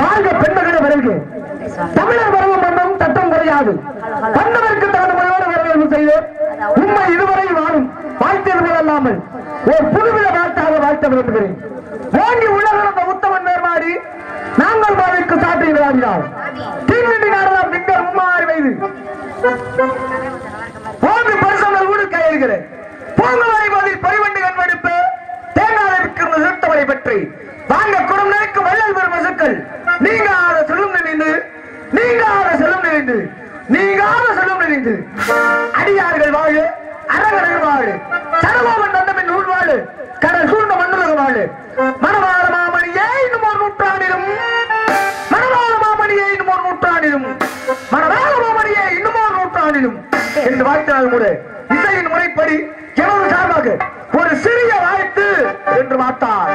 வாழ்க பெண்மகன வருகை தமிழர் வரவு மன்னம் தத்தம் குறையாது. வந்தவருக்கு தகுந்த முறையோடு வரவேற்பு செய்து உண்மை இதுவரை வாழும் வாழ்த்தியது போல அல்லாமல் ஒரு புதுவித வாழ்த்தாக வாழ்த்த விரும்புகிறேன். ஓங்கி உலகளந்த உத்தமன் மேற்மாடி நாங்கள் மாவிற்கு சாற்றி விளையாடினார் தீமிண்டி நாடலாம் திங்கள் மும்மாறு வயது போன்று பரிசங்கள் கூட கையெழுகிறேன் போங்க பதில் பரிவண்டு கண்வெடுப்பு தேங்காய் விற்கிற நிறுத்தவரை பற்றி. வாங்க குடம் நினைக்கு வள்ளல் பெறும் வசுக்கள் நீங்காத செல்லும் நினைந்து நீங்காத செல்லும் நினைந்து நீங்காத செல்லும் நினைந்து. அடியார்கள் வாழு அரகர்கள் வாழு சரவோமன் தந்தமின் நூல் வாழு கடல் சூழ்ந்த மண்ணுலக வாழு. மனவாள மாமணியே இன்னும் ஒரு நூற்றாண்டிலும். மனவாள மாமணியே இன்னும் ஒரு நூற்றாண்டிலும். மனவாள மாமணியே இன்னும் ஒரு நூற்றாண்டிலும். என்று வாழ்த்தினால் கூட இசையின் முறைப்படி எனது சார்பாக ஒரு சிறிய வாழ்த்து என்று பார்த்தார்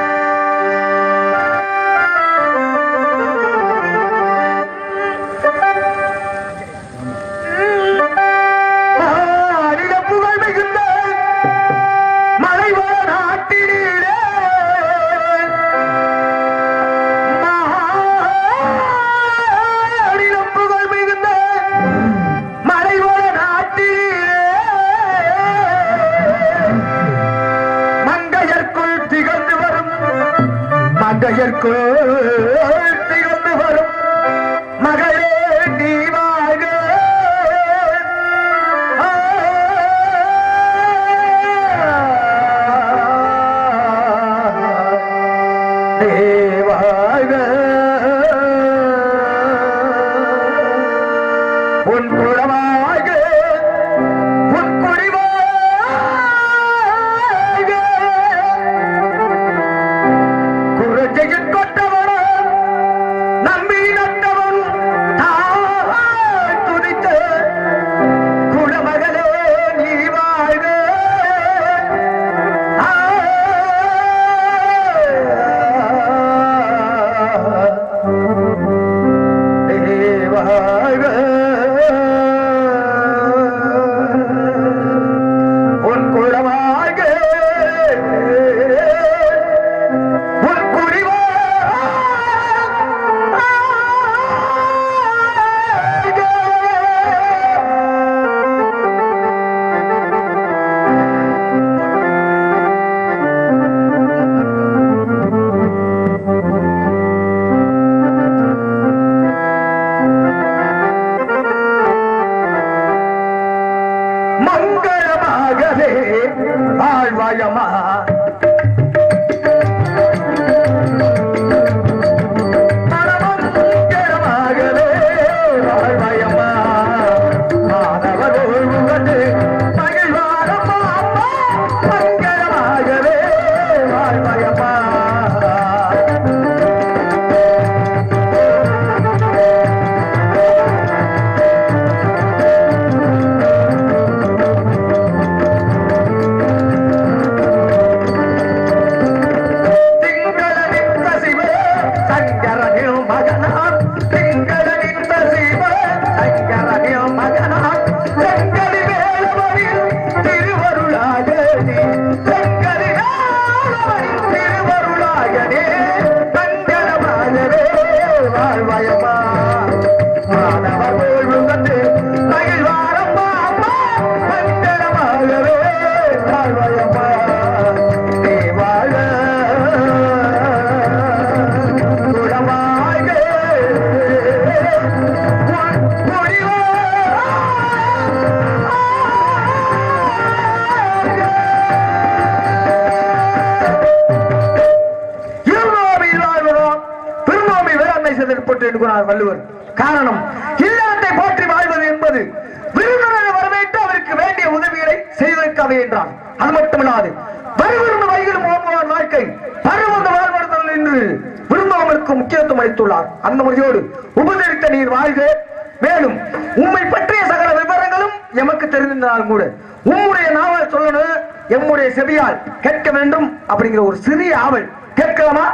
எம்முடைய செவியால் கேட்க வேண்டும் அப்படிங்கிற ஒரு சிறிய ஆவல். கேட்கலாமா?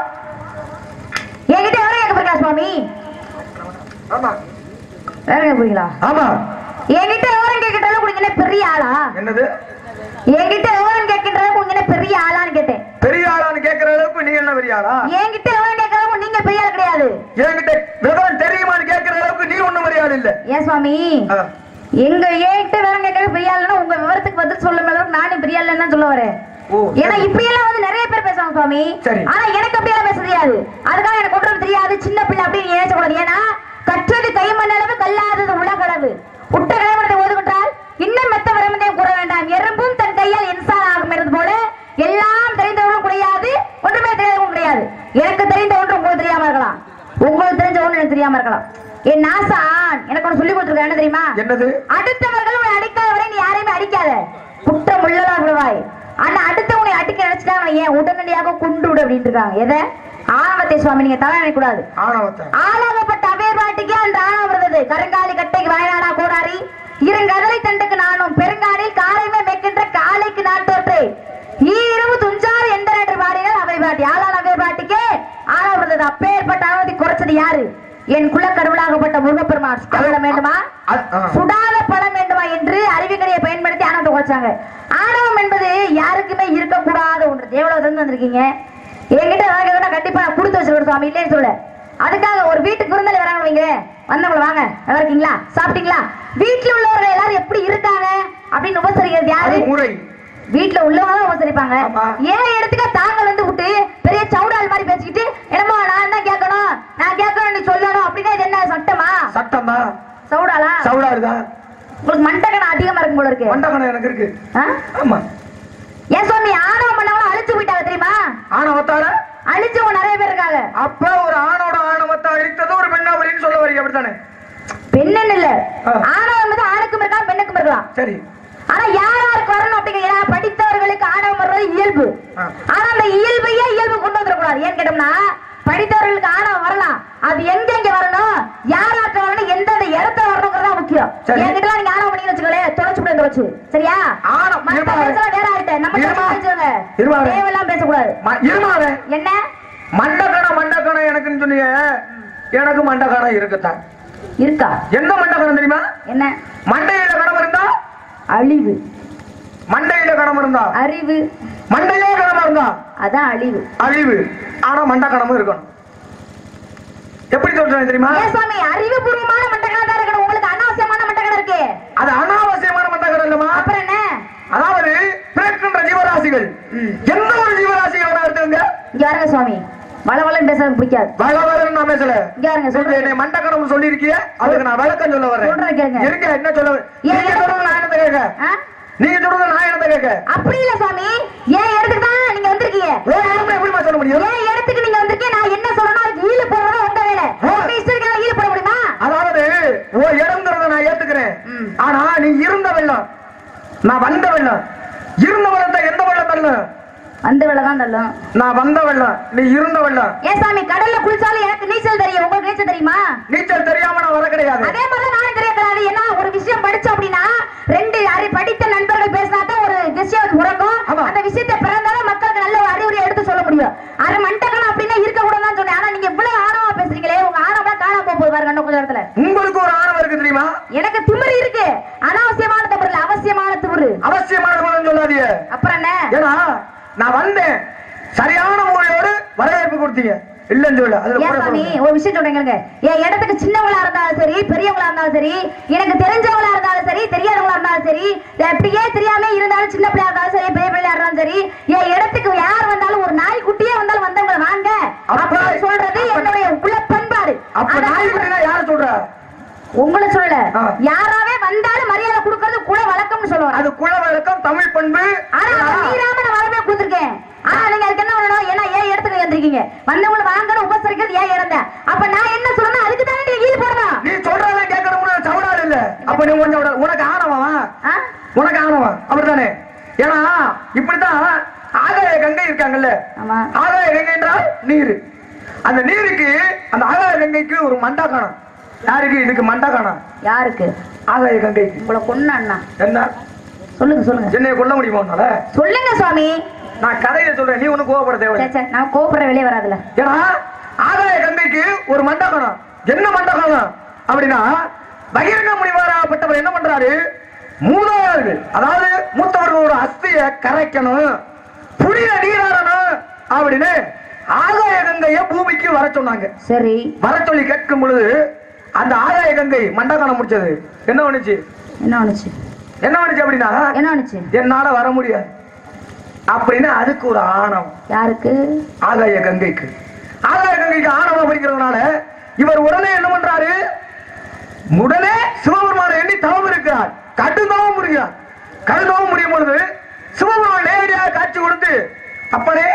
என்கிட்ட எவ்வளவு கேட்க போறீங்களா சுவாமி? ஆமா. வேற கேட்க போறீங்களா? ஆமா. என்கிட்ட எவ்வளவு கேட்கிட்டாலும் என்ன பெரிய ஆளா? என்னது? என்கிட்ட எவ்வளவு பெரிய ஆளான்னு கேட்டேன். பெரிய ஆளான்னு கேட்கிற அளவுக்கு நீ என்ன பெரிய ஆளா? என்கிட்ட எவ்வளவு கேட்கறவங்க நீங்க பெரிய ஆள் கிடையாது. என்கிட்ட விவரம் தெரியுமான்னு கேட்கிற அளவுக்கு நீ ஒண்ணும் மரியாதை இல்ல. ஏன் சுவாமி? எங்க ஏட்டு வேற கேட்கறது பெரிய ஆளுன்னா உங்க விவரத்துக்கு பதில் சொல்ல அளவுக்கு நானும் பெரிய ஆளுன்னு தான் சொல்ல வரேன். ஏன்னா சரி. இப்படி எல்லாம் வந்து நிறைய பேர் பேசுவாங்க சுவாமி. ஆனா எனக்கு அப்படி எல்லாம் பேச தெரியாது. அதுக்காக எனக்கு ஒன்றும் தெரியாது. சின்ன பிள்ளை அப்படின்னு நினைச்சக்கூடாது ஏன்னா கற்றது கைமண் அளவு கல்லாதது உலகளவு உட்ட கலைமணத்தை ஓதுகின்றால் இன்னும் மெத்த வரமதே கூற வேண்டாம். எறும்பும் தன் கையால் இன்சான் ஆகும் என்பது போல எல்லாம் தெரிந்தவர்களும் கிடையாது ஒன்றுமே தெரியாதவங்களும் கிடையாது எனக்கு தெரிந்த ஒன்று உங்களுக்கு தெரியாம இருக்கலாம். உங்களுக்கு தெரிஞ்ச ஒன்று எனக்கு தெரியாம இருக்கலாம். என் நாசான் எனக்கு ஒன்று சொல்லி கொடுத்துருக்கேன் என்ன தெரியுமா? என்னது? அடுத்தவர்கள் உன்னை அடிக்காத வரை நீ யாரையுமே அடிக்காத. குற்றம் உள்ளதா விடுவாய். ஆனா அடுத்தவனை அடிக்க நினைச்சிட்டாங்க ஏன் உடனடியாக கொண்டு விடு அப்படின்னு இருக்காங்க. எதை? ஆணவத்தை சுவாமி நீங்க தலை கூடாது ஆளாகப்பட்ட அபேர்பாட்டிக்கு அந்த ஆணவம் இருந்தது. கருங்காலி கட்டைக்கு வயநாடா கோடாரி. இருங்கதலை தண்டுக்கு நானும் பெருங்காலில் காலைமே மேற்கின்ற காலைக்கு நாட்டோற்றை ஈரவு துஞ்சாறு எந்த நேற்று பாடினால் அவை பாட்டி ஆளான அவை பாட்டிக்கு இருந்தது. அப்பேற்பட்ட ஆணவத்தை குறைச்சது யாரு? என் குலக்கடவுளாகப்பட்ட முருகப்பெருமான் கடவுளம் வேண்டுமா. சுடாத பழம் வேண்டுமா என்று அறிவுக்கடையை பயன்படுத்தி ஆணவத்தை குறைச்சாங்க ஆணவம் என்பது யாருக்குமே இருக்கக்கூடாத ஒன்று. தேவலோகத்துல வந்திருக்கீங்க. என்கிட்ட வாங்க கண்டிப்பா நான் கொடுத்து வச்சிருக்கேன் சுவாமி. இல்லைன்னு சொல்ல அதுக்காக ஒரு வீட்டுக்கு விருந்தாளி வராங்க வைங்க வந்தவங்க வாங்க. நல்லா இருக்கீங்களா? சாப்பிட்டீங்களா? வீட்டுல உள்ளவர்கள் எல்லாரும் எப்படி இருக்காங்க? அப்படின்னு உபசரிக்கிறது யாரு? முறை. வீட்டுல உள்ளவங்க உபசரிப்பாங்க. ஏன் இடத்துக்கு தாங்க வந்து விட்டு பெரிய சவுடால் மாதிரி பேசிக்கிட்டு என்னமோ நான் தான் கேட்கணும். நான் கேட்கணும் நீ சொல்லணும். அப்படின்னா இது என்ன சட்டமா? சட்டம்? சவுடாலா? சவுடாரு தான் உங்களுக்கு மண்டகணம் அதிகமா இருக்கும் போல இருக்கு. மண்டகணம் எனக்கு இருக்கு? ஆமா. ஏன் சுவாமி ஆணவம் பண்ணவங்களும் அழிச்சு போயிட்டாங்க தெரியுமா? ஆணவத்தால? அழிச்சவங்க நிறைய பேர் இருக்காங்க. அப்ப ஒரு ஆணோட ஆணவத்தை அழித்தது ஒரு பெண்ணாவளின்னு சொல்ல வரீங்க அப்படித்தானே? பெண்ணுன்னு இல்ல. ஆணவம் என்பது ஆணுக்கும் இருக்கலாம் பெண்ணுக்கும் இருக்கலாம். சரி. ஆனா யார் யாருக்கு வரணும் அப்படிங்கிற படித்தவர்களுக்கு ஆணவம் வர்றது இயல்பு. ஆனா அந்த இயல்பையே இயல்பு கொண்டு வந்துடக்கூடாது. ஏன்னு கேட்டோம்னா படித்தவர்களுக்கு ஆணவம் வரலாம். அது எங்க எங்க வரணும்? யார் யார்ட்ட வரணும்? எந்தெந்த இடத்த வரணுங்கிறதா முக்கியம். என்கிட்ட நீங்க ஆணவம் பண்ணீங்கன்னு வச்சுக்கோங்களேன். தொலைச்சு விட தொலைச்சு சரியா? ஆணவம். வேற ஆயிட்ட நம்ம. தேவையெல்லாம் பேசக்கூடாது. என்ன? மண்டகணம் மண்டகணம் எனக்குன்னு சொன்னீங்க. எனக்கு மண்டகணம் இருக்குத்தான். இருக்கா? எந்த மண்டகணம் தெரியுமா? என்ன? மண்டையில கணம் இருந்தா அழிவு. மண்டையில கணம் இருந்தா? அறிவு. மண்டையிலே கணம் இருந்தா? அதான் அழிவு. அழிவு. ஆனா மண்ட கணமும் இருக்கணும். எப்படி சொல்றேன் தெரியுமா? சுவாமி அறிவுபூர்வமான மண்டகணம் தான் இருக்கணும். உங்களுக்கு அனாவசியமான மண்டகணம் இருக்கு. அது அனாவசியமான மண்டகணம் இல்லமா அப்புறம் என்ன? அதாவது பிறக்கின்ற ஜீவராசிகள். எந்த ஒரு ஜீவராசிகள் இங்க பாருங்க சுவாமி வள வளன்னு பேசுறது பிடிக்காது. வளவலன்னு நான் பேசல. இங்க பாருங்க சொல்றேன் என்னை மண்டகணம் சொல்லியிருக்கிய? அதுக்கு நான் விளக்கம் சொல்ல வர்றேன் சொல்றேன் கேளுங்க. இருக்க? என்ன சொல்ல? ஏன் நீங்க சொல்றது நான் என்னத்த கேட்க? ஆ? நீங்க சொல்றது நான் என்னத்த கேட்க? அப்படி இல்ல சுவாமி ஏன் இடத்துக்கு தான் நீங்க வந்திருக்கீங்க? ஒரு இடத்துல எப்படிமா சொல்ல முடியும்? ஏன் இடத்துக்கு நீங்க வந்திருக்கீங்க? நான் என்ன சொல்லணும்? அதுக்கு ஈடு போடுறது உங்க வேலை. உங்க இஷ்டத்துக்கு ஈடு போட முடியுமா? அதாவது ஓ இடம்ங்கிறத நான் ஏத்துக்கிறேன். ஆனா நீ இருந்த வெள்ளம். நான் வந்த வெள்ளம். இருந்த வெள்ளத்தை எந்த வெள்ளம் தள்ள அந்த வேலை தான் தள்ளும் நான் வந்த வெள்ளம் நீ இருந்த வெள்ளம் ஏன் சாமி கடல்ல குளிச்சாலும் எனக்கு நீச்சல் தெரியும். உங்களுக்கு நீச்சல் தெரியுமா? நீச்சல் தெரியாம நான் வர கிடையாது. அதே மாதிரி நானும் தெரியக்கூடாது ஏன்னா ஒரு விஷயம் படிச்சோம் அப்படின்னா ரெண்டு அறி படித்த நண்பர்கள் பேசினா தான் ஒரு விஷயம் உறக்கும் ஆமா. அந்த விஷயத்தை பிறந்தாலும் மக்களுக்கு நல்ல ஒரு அறிவுரை எடுத்து சொல்ல முடியும் அது மண்டகணம் அப்படின்னா இருக்க கூடாதுன்னு சொன்னேன் ஆனா நீங்க இவ்வளவு ஆணவமா பேசுறீங்களே உங்க ஆணவம் காணாம போக போகுது பாருங்க இன்னும் கொஞ்ச நேரத்துல உங்களுக்கு ஒரு ஆணவம் இருக்கு தெரியுமா எனக்கு திமிரு இருக்கு அனாவசியமான திமிரு இல்ல அவசியமான திமிரு அவசியமான குணம் சொல்லாதீங்க அப்புறம் என்ன ஏன்னா நான் வந்தேன் சரியான முறையோடு வரவேற்பு கொடுத்தீங்க இல்லன்னு சொல்ல அதுல ஏன் கூட சாமி சொல்லுங்க. ஒரு விஷயம் சொல்றீங்க என் இடத்துக்கு சின்னவங்களா இருந்தாலும் சரி பெரியவங்களா இருந்தாலும் சரி எனக்கு தெரிஞ்சவங்களா இருந்தாலும் சரி தெரியாதவங்களா இருந்தாலும் சரி அப்படியே தெரியாம இருந்தாலும் சின்ன பிள்ளையா இருந்தாலும் சரி பெரிய பிள்ளையா இருந்தாலும் சரி என் இடத்துக்கு யார் வந்தாலும் ஒரு நாய் குட்டியே வந்தாலும் வந்தவங்க வாங்க. அப்ப- அப்படின்னு சொல்றது என்னுடைய உள்ள பண்பாடு அப்ப நாய் குட்டினா யார சொல்ற? உங்களை சொல்லல. யாராவே வந்தாலும் மரியாதை கொடுக்கறது குல வழக்கம்னு சொல்லுவாங்க. அது குல வழக்கம் தமிழ் பண்பு ஆனா அதை மீறாம நான் வரவே கொடுத்துருக்கேன் ஆனா நீங்க அதுக்கு என்ன பண்ணணும் ஏன்னா ஏன் இடத்துக்கு வந்திருக்கீங்க வந்தவங்களை வாங்கணும் உபசரிக்கிறது ஏன் இடம் தான் அப்ப நான் என்ன சொல்லணும் அதுக்கு தானே நீங்க ஈடு போடணும் நீ சொல்றதெல்லாம் கேட்கணும்னு சவுடால் இல்ல அப்ப நீ கொஞ்சம் விட- உனக்கு ஆணவமா ஆ? உனக்கு ஆணவம் அப்படித்தானே ஏன்னா இப்படித்தான் ஆகாய கங்கை இருக்காங்கல்ல ஆமா ஆகாய கங்கை என்றால் நீர். அந்த நீருக்கு அந்த ஆகாய கங்கைக்கு ஒரு மண்டா காணும். யாருக்கு? இதுக்கு மண்டா காணும். யாருக்கு? ஆகாய கங்கைக்கு உங்களை கொன்ன அண்ணா. என்ன? சொல்லுங்க சொல்லுங்க. என்னைய கொல்ல முடியுமா உன்னால? சொல்லுங்க சுவாமி. நான் கதையை சொல்றேன். நீ ஒண்ணு கோவப்பட தேவை நான் கோபுற வெளியே வராதுல ஏன்னா ஆகாய கங்கைக்கு ஒரு மண்டகணம் என்ன மண்டகணம் அப்படின்னா பகிரங்க முனிவராகப்பட்டவர் என்ன பண்றாரு? மூதாதையர்கள் அதாவது மூத்தவர்களோட அஸ்திய கரைக்கணும். புனித நீராடணும். அப்படின்னு ஆகாய கங்கைய பூமிக்கு வர சொன்னாங்க. சரி. வர சொல்லி கேட்கும் பொழுது அந்த ஆகாய கங்கை மண்டகானம் முடிச்சது என்ன பண்ணுச்சு? என்ன பண்ணுச்சு? என்ன பண்ணுச்சு அப்படின்னா என்ன பண்ணுச்சு? என்னால வர முடியாது. அப்படின்னு அதுக்கு ஒரு ஆணவம். யாருக்கு? ஆகாய கங்கைக்கு. ஆகாய கங்கைக்கு ஆணவம் அப்படிங்கிறதுனால இவர் உடனே என்ன பண்றாரு? உடனே சிவபெருமான எண்ணி தவம் இருக்கிறார். கடுந்தவம் முடிகிறார் கடுந்தவம் முடியும் பொழுது சிவபெருமான் நேரடியாக காட்சி கொடுத்து அப்பனே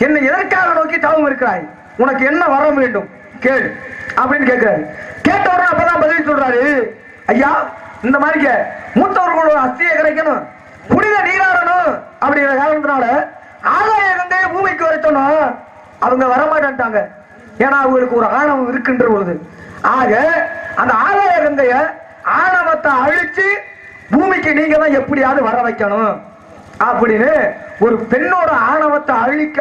என்னை எதற்காக நோக்கி தவம் இருக்கிறாய்? உனக்கு என்ன வர வேண்டும்? கேள். அப்படின்னு கேட்கிறாரு. கேட்டவர் அப்பதான் பதில் சொல்றாரு. ஐயா இந்த மாதிரி மூத்தவர்களோட அஸ்தியை கிடைக்கணும் புனித நீராடணும். அப்படிங்கிற காரணத்தினால ஆகாய கங்கையை பூமிக்கு வர அவங்க வரமாட்டாங்க ஏன்னா அவங்களுக்கு ஒரு ஆணவம் இருக்குன்ற பொழுது. ஆக அந்த ஆகாய கங்கைய ஆணவத்தை அழிச்சு பூமிக்கு நீங்க தான் எப்படியாவது வர வைக்கணும். அப்படின்னு ஒரு பெண்ணோட ஆணவத்தை அழிக்க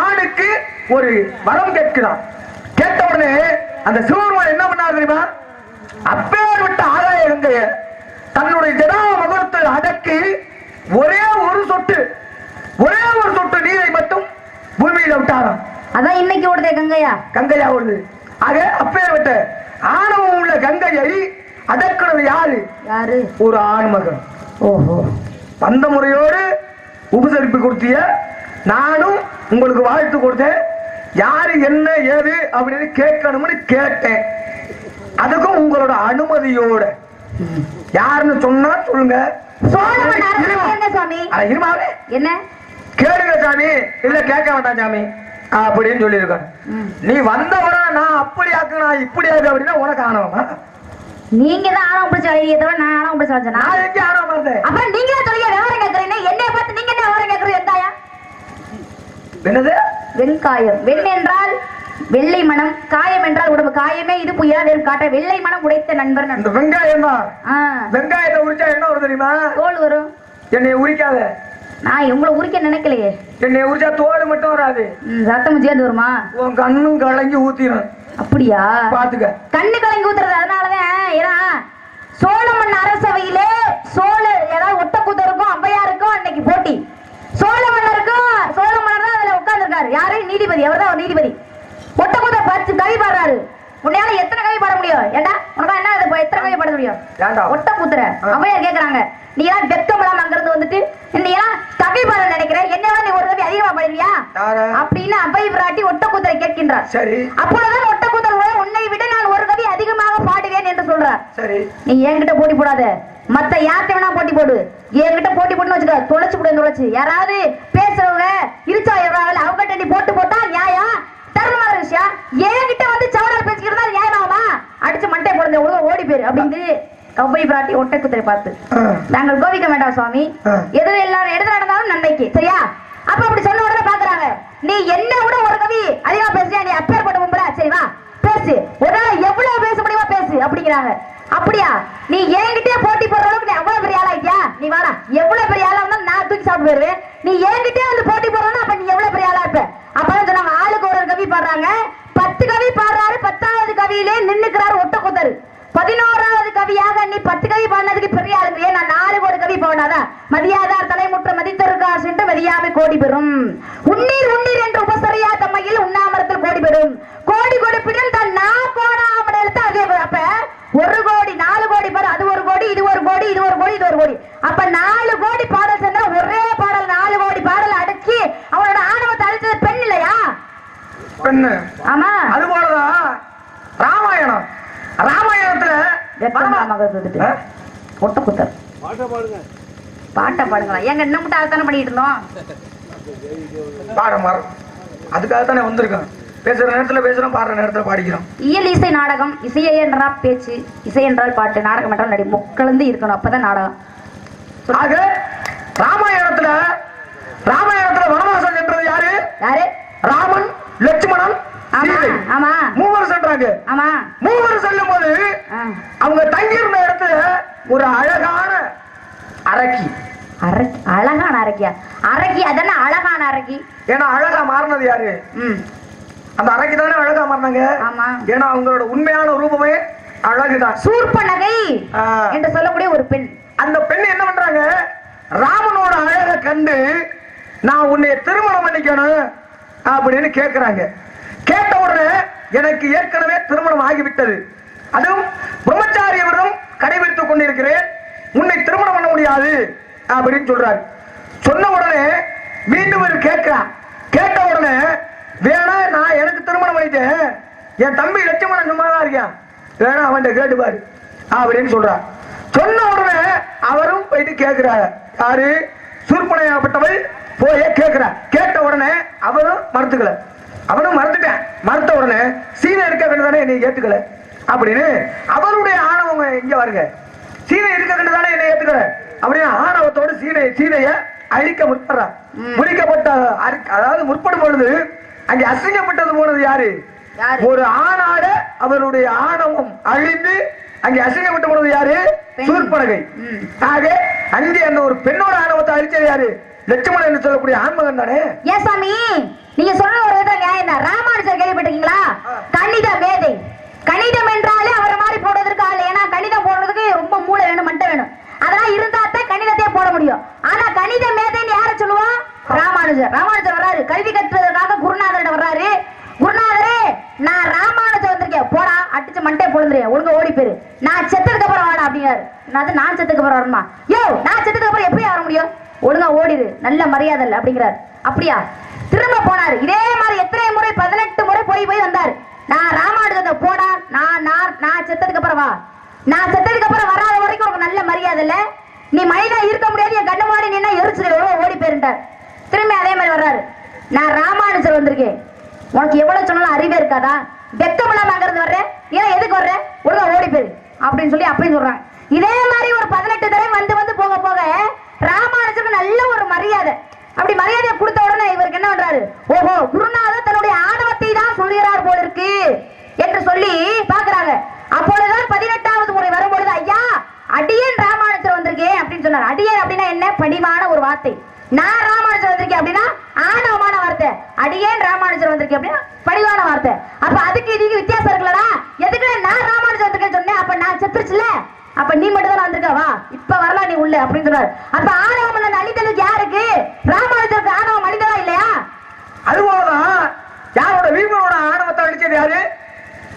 ஆணுக்கு ஒரு வரம் கேட்கிறான். கேட்ட உடனே அந்த சிவபெருமான் என்ன பண்ணாரு தெரியுமா? அப்பேர் விட்ட ஆகாய கங்கைய தன்னுடைய ஜடா மகுடத்தை அடக்கி ஒரே ஒரு சொட்டு ஒரே ஒரு சொட்டு நீரை மட்டும் பூமியில விட்டாராம். அதான் இன்னைக்கு ஓடுதே கங்கையா? கங்கையா வருது ஆக அப்பேர் விட்ட ஆணவம் உள்ள கங்கையை அடக்கிறது யாரு? யாரு? ஒரு ஆண்மகன். ஓஹோ. வந்த முறையோடு உபசரிப்பு கொடுத்திய நானும் உங்களுக்கு வாழ்த்து கொடுத்தேன். யாரு என்ன ஏது அப்படின்னு கேட்கணும்னு கேட்டேன். அதுக்கும் உங்களோட அனுமதியோட. யாருன்னு சொன்னா சொல்லுங்க. என்ன? கேளுங்க சாமி. இல்ல கேட்க வேண்டாம் சாமி. அப்படின்னு சொல்லியிருக்காரு. நீ வந்தவனா நான் அப்படி ஆக்கு நான் இப்படி ஆக்கு அப்படின்னா உனக்கு ஆனவமா நீங்க தான் ஆணவம் பிடிச்ச அழகிய தவிர நான் ஆணவம் பிடிச்ச வச்சனா நான் எங்க ஆனவமா இருந்தேன் அப்புறம் நீங்க தான் சொல்லுங்க விவரம் கேக்குறீங்க. என்னைய பார்த்து நீங்க என்ன விவரம் கேக்குறது வெங்காயம்? என்னது? வெண்காயம் வெண் என்றால் வெள்ளை மனம் காயம் என்றால் உடம்பு. காயமே இது புயலா வெறும் காட்ட. வெள்ளை மனம் உடைத்த நண்பர் இந்த வெங்காயம்? வெங்காயத்தை உரிச்சா என்ன வரும் தெரியுமா? தோல் வரும். என்னை உரிக்காத. நான் உங்களை உரிக்க நினைக்கலையே. என்னை உரிச்சா தோடு மட்டும் வராது. ம், ரத்தம் சேர்ந்து வருமா உன் கண்ணும் கலங்கி ஊத்திடும் அப்படியா? பாத்துக்க. கண்ணு கலங்கி ஊத்துறது அதனாலதான். ஏன்னா சோழமன் அரசவையிலே சோழ ஏதாவது ஒட்ட கூத்தருக்கும் ஔவையாருக்கும் அன்னைக்கு போட்டி. சோழ மன்னருக்கும் சோழ மன்னர் தான் அதுல உட்கார்ந்துருக்காரு. யாரு? நீதிபதி. அவர் தான் நீதிபதி. ஒட்ட கூத்தர் பத்து கவி பாடுறாரு. உன்னையால எத்தனை கவி பாட முடியும்? ஏண்டா? உனக்கு என்ன இது? எத்தனை கவி பாட முடியும்? ஏண்டா? ஒட்ட கூத்துற ஔவையார் கேக்குறாங்க. நீ எல்லாம் வெக்கம் இல்லாம அங்கிருந்து வந்துட்டு நீ எல்லாம் கவி பாட நினைக்கிற. என்ன நீ ஒரு கவி அதிகமா பாடுவியா? அப்படின்னு அவை பிராட்டி ஒட்ட கூத்தரை கேட்கின்றார். சரி. அப்பொழுதுதான் ஒட்டக்கூத்தர் உடன் உன்னை விட நான் ஒரு கவி அதிகமாக பாடுவேன் என்று சொல்றார். சரி. நீ என்கிட்ட போட்டி போடாத. மத்த யார்கிட்ட வேணா போட்டி போடு. என்கிட்ட போட்டி போட்டுன்னு வச்சுக்க. தொலைச்சு கூட தொலைச்சு. யாராவது பேசுறவங்க இருச்சா எவ்வளவு அவங்ககிட்ட நீ போட்டு போட்டா நியாயம்? தர்மமான விஷயம் என்கிட்ட வந்து சவடார் பேசிக்கிறதா நியாயமாமா அடிச்சு மண்டை போயிரு அப்படின்னு கவ்வை பிராட்டி ஒட்டக்குத்தரை பார்த்து. ஆ. நாங்கள் கோபிக்க வேண்டாம் சுவாமி. எது எல்லாரும் எது நடந்தாலும் நன்மைக்கு சரியா? அப்ப அப்படி சொன்ன உடனே பாக்குறாங்க நீ என்ன விட ஒரு கவி அதிகமா பேசுறியா? நீ அப்பேற்பட்ட மும்புல. சரி வா பேசு. உன்னால எவ்வளவு பேச முடியுமா பேசு அப்படிங்கிறாங்க. அப்படியா? நீ என்கிட்டயே போட்டி போடுற அளவுக்கு நீ அவ்வளவு பெரிய ஆளா இருக்கியா நீ வாடா. எவ்வளவு பெரிய ஆளா இருந்தா நான் தூக்கி சாப்பிட்டு போயிருவேன் நீ என்கிட்டயே வந்து போட்டி போடுறா அப்ப நீ எவ்வளவு பெரிய ஆளா இருப்ப? அப்பதான் சொன்னாங்க ஆளுக்கு ஒரு கவி பாடுறாங்க. பத்து கவி பாடுறாரு பத்தாவது கவியிலே நின்னுக்கிறாரு ஒட்ட குத்தரு பதினோராவது கவியாக நீ பத்து கவி பாடினதுக்கு பெரிய ஆளுங்க. நான் நாலு கோடி கவி பாடாதா மதியாதார் தலைமுற்ற மதித்தருக்கா சென்று மதியாமை கோடி பெறும். உன்னீர் உன்னீர் என்று உபசரியா தம்மையில் உண்ணாமரத்தில் கோடி பெறும். கோடி கொடுப்பினும் தன் நா கோடாமட எழுத்து அதே. அப்ப ஒரு கோடி நாலு கோடி பேர். அது ஒரு கோடி இது ஒரு கோடி இது ஒரு கோடி இது ஒரு கோடி. அப்ப நாலு கோடி பாடல் சென்றா ஒரே பாடல் நாலு கோடி பாடல் அடிச்சு அவனோட ஆணவத்தை அழிச்சது பெண் இல்லையா? பெண்ணு. ஆமா. அது போலதான் ராமாயணம். ராமாயணத்துல ஆ? ஒட்டக்குத்தர் பாட்டை பாடுங்களா? எங்க இன்னும் மட்டும் அதைத்தானே பண்ணிட்டு இருந்தோம்? பாட. மரம் அதுக்காக தானே வந்திருக்கோம். பேசுற நேரத்துல பேசுறோம் பாடுற நேரத்துல பாடிக்கிறோம். இயல் இசை நாடகம் இசையை என்றால் பேச்சு இசை என்றால் பாட்டு நாடகம் என்றால் நடி முக்கலந்து இருக்கணும். அப்பதான் நாடகம். ஆக ராமாயணத்துல ராமாயணத்துல வனவாசம் சென்றது யாரு? யாரு? ராமன் லட்சுமணன் ஆமா மூவர் சென்றாங்க. ஆமா. மூவர் செல்லும் போது. அவங்க தங்கியிருந்த இடத்துல ஒரு அழகான அரக்கி. அரக்கி அழகான அரக்கியா? அரக்கி அதானே அழகான அரக்கி? ஏன்னா அழகா மாறினது யாரு? அந்த அரக்கி தானே அழகா மாறினாங்க? ஆமா. ஏன்னா அவங்களோட உண்மையான ரூபமே அழகுதான். சூர்பனகை. என்று சொல்லக்கூடிய ஒரு பெண். அந்த பெண் என்ன பண்றாங்க? ராமனோட அழகை கண்டு நான் உன்னை திருமணம் பண்ணிக்கணும் அப்படின்னு கேட்கிறாங்க கேட்ட உடனே எனக்கு ஏற்கனவே திருமணம் ஆகிவிட்டது. அதுவும் பிரம்மச்சாரிய விரதம் கடைபிடித்துக் கொண்டிருக்கிறேன். உன்னை திருமணம் பண்ண முடியாது அப்படின்னு சொல்றாரு. சொன்ன உடனே மீண்டும் ஒரு கேட்கிறான் கேட்ட உடனே வேணா நான் எனக்கு திருமணம் பண்ணிட்டேன் என் தம்பி லட்சுமணன் சும்மா தான் இருக்கான் வேணா அவன்கிட்ட கேட்டுவாரு அப்படின்னு சொல்றார் சொன்ன உடனே அவரும் போயிட்டு கேட்கிறாரு. யாரு? சூர்பனையாப்பட்டவள் போய் கேட்கிறார் கேட்ட உடனே அவரும் மறுத்துக்கல. அவனும் மறுத்துட்டேன் மறுத்த உடனே சீனை இருக்க வேண்டியதானே என்னை ஏத்துக்கல? அப்படின்னு அவருடைய ஆணவம் இங்க வருங்க. சீனை இருக்க வேண்டியதானே என்னை ஏத்துக்கல? அப்படின்னு ஆணவத்தோடு சீனை சீனைய அழிக்க முற்படுறார் ம். முடிக்கப்பட்ட அரி- அதாவது முற்படும் பொழுது அங்கே அசிங்கப்பட்டது போனது யாரு? ஒரு ஆணாட அவருடைய ஆணவம் அழிந்து அங்கே அசிங்கப்பட்டு போனது யாரு. சூர்பனகை. ஆக அங்கே அந்த ஒரு பெண்ணோட ஆணவத்தை அழிச்சது யாரு? லட்சுமணன் என்று சொல்லக்கூடிய ஆண்மகன் தானே? ஏன் சாமி? நீங்க சொன்ன ஒரு விதம் நியாயம் தான். ராமானுஜர் கேள்விப்பட்டிருக்கீங்களா? கணித மேதை. கணிதம் என்றாலே அவரை மாதிரி போடுவதற்கு ஆள் ஏன்னா கணிதம் போடுறதுக்கு ரொம்ப மூளை வேணும் மண்டை வேணும். அதெல்லாம் இருந்தா தான் கணிதத்தையே போட முடியும். ஆனா கணித மேதைன்னு யார சொல்லுவோம் ராமானுஜர். ராமானுஜர் வர்றாரு. கல்வி கற்றுவதற்காக குருநாதர்கிட்ட வர்றாரு. குருநாதரே நான் ராமானுஜர் வந்திருக்கேன். போடா அடிச்சு மண்டே பொழுந்துறேன் ஒழுங்க ஓடி போயிரு. நான் செத்ததுக்கு அப்புறம் வாடா அப்படிங்கிறாரு. நான் நான் செத்ததுக்கு அப்புறம் வரணுமா? யோ நான் செத்ததுக்கு அப்புறம் எப்படி வர முடியும்? ஒழுங்கா ஓடிடு நல்ல மரியாதை இல்லை அப்படிங்கிறாரு. அப்படியா? திரும்ப போனாரு. இதே மாதிரி எத்தனை முறை பதினெட்டு முறை போய் போய் வந்தார். நான் ராமானுஜத்தை போடா நான் நான் நான் செத்ததுக்கு அப்புறம் வா. நான் செத்ததுக்கு அப்புறம் வராத வரைக்கும் உனக்கு நல்ல மரியாதை இல்லை. நீ மனிதா இருக்க முடியாது என் கண்ணு மாடி நின்னா எரிச்சது எவ்வளவு ஓடி போயிருந்தார். திரும்பி அதே மாதிரி வர்றாரு. நான் ராமானுஜர் வந்திருக்கேன். உனக்கு எவ்வளவு சொன்னாலும் அறிவே இருக்காதா? வெக்கம் இல்லாம அங்கிருந்து வர்ற? ஏன் எதுக்கு வர்ற? ஒழுங்கா ஓடி போயிரு. அப்படின்னு சொல்லி அப்படின்னு சொல்றாங்க இதே மாதிரி ஒரு பதினெட்டு தடவை வந்து வந்து போக போக ராமா ராமானுஜருக்கு நல்ல ஒரு மரியாதை. அப்படி மரியாதையை கொடுத்த உடனே இவருக்கு என்ன பண்றாரு? ஓஹோ குருநாதர் தன்னுடைய ஆணவத்தை தான் சொல்லுகிறார் போல இருக்கு என்று சொல்லி பாக்குறாங்க அப்பொழுதுதான் பதினெட்டாவது முறை வரும்பொழுது ஐயா அடியேன் ராமானுஜர் வந்திருக்கேன் அப்படின்னு சொன்னார். அடியேன் அப்படின்னா என்ன? பணிவான ஒரு வார்த்தை. நான் ராமானுஜர் வந்திருக்கேன் அப்படின்னா ஆணவமான வார்த்தை. அடியேன் ராமானுஜர் வந்திருக்கேன் அப்படின்னா பணிவான வார்த்தை. அப்ப அதுக்கு இதுக்கு வித்தியாசம் இருக்குல்லடா. எதுக்கு நான் ராமானுஜர் வந்திருக்கேன்னு சொன்னேன்? அப்ப நான் செத்துருச்சுல அப்ப நீ மட்டும் தான் வந்திருக்க? வா இப்ப வரலாம் நீ உள்ள அப்படின்னு சொன்னாரு. அப்ப ஆணவம் அந்த அழித்தலுக்கு யாருக்கு? ராமானுஜருக்கு ஆணவம் அழிந்ததா இல்லையா? அதுபோலதான் யாரோட வீமனோட ஆணவத்தை அழிச்சது யாரு?